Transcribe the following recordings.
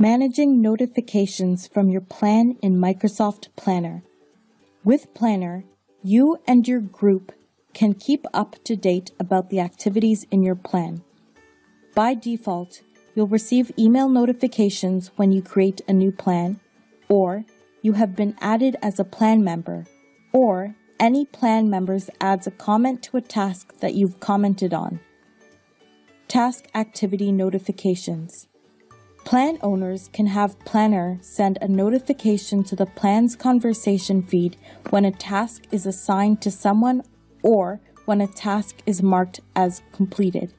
Managing notifications from your plan in Microsoft Planner. With Planner, you and your group can keep up to date about the activities in your plan. By default, you'll receive email notifications when you create a new plan, or you have been added as a plan member, or any plan members adds a comment to a task that you've commented on. Task activity notifications. Plan owners can have Planner send a notification to the plan's conversation feed when a task is assigned to someone or when a task is marked as completed.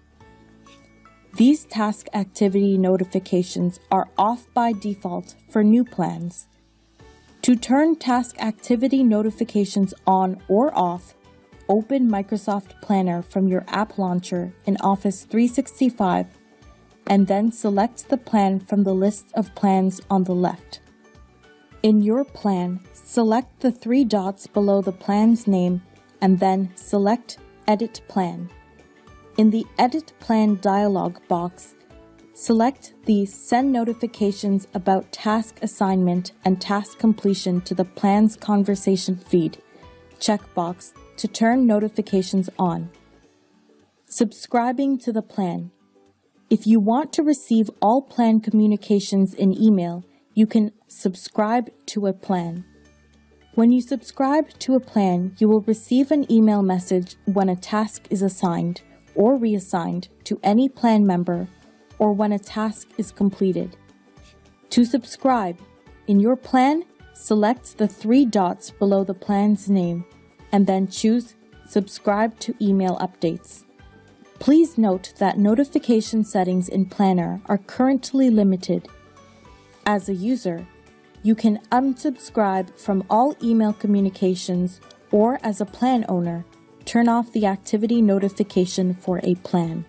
These task activity notifications are off by default for new plans. To turn task activity notifications on or off, open Microsoft Planner from your app launcher in Office 365 and then select the plan from the list of plans on the left. In your plan, select the three dots below the plan's name and then select Edit Plan. In the Edit Plan dialog box, select the Send Notifications about Task Assignment and Task Completion to the plan's conversation feed checkbox to turn notifications on. Subscribing to the plan. If you want to receive all plan communications in email, you can subscribe to a plan. When you subscribe to a plan, you will receive an email message when a task is assigned or reassigned to any plan member or when a task is completed. To subscribe, in your plan, select the three dots below the plan's name and then choose Subscribe to Email Updates. Please note that notification settings in Planner are currently limited. As a user, you can unsubscribe from all email communications or as a plan owner, turn off the activity notification for a plan.